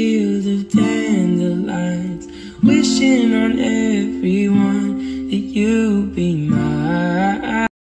field of dandelions, wishing on everyone that you'd be mine.